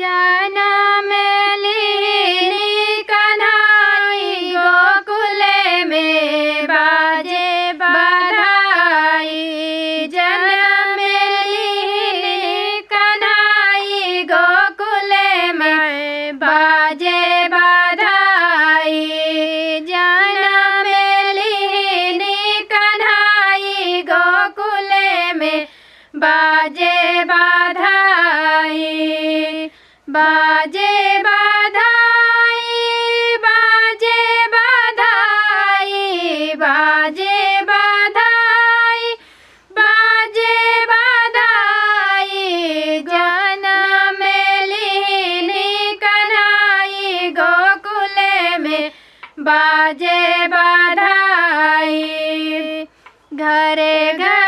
जनम लीनी कन्हाई गोकुल में बाजे बधाई। लीनी गोकुल में बाजे बधाई। जनम लीनी कन्हाई गोकुल में बाजे बधाई बाजे बधाई बाजे बधाई बाजे बधाई बाजे बधाई जनम लीनी कन्हाई गोकुल में बाजे बधाई घरे घरे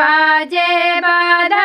बाजे बधाई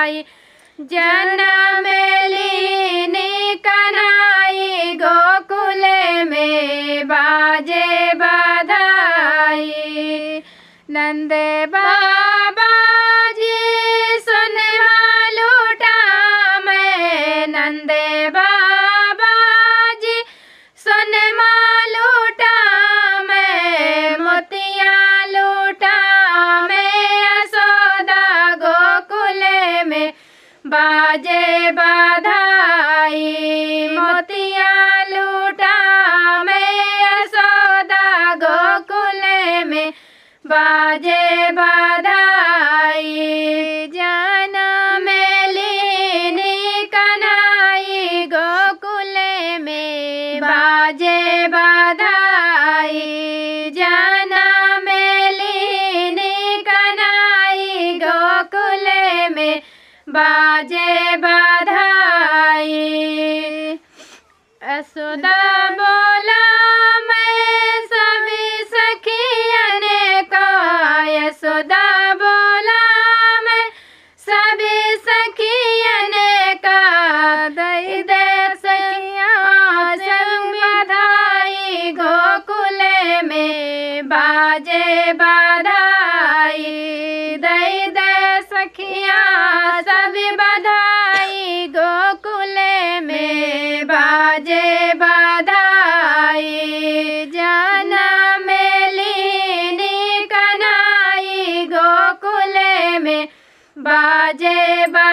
बधाई जन्म लीनी कनाई गोकुल में बाजे बधाई। नंद बाबा जी सुन मालूटा मैं, नंदे बाबा बाजे बधाई जनम लीनी कन्हाई गोकुल में बाजे बधाई जनम लीनी कन्हाई गोकुल में बाजे बधाई बाजे बधाई, दई दे सखिया सभी बधाई, गोकुल में बाजे बधाई जनम लीनी कनाई गोकुल में बाजे बा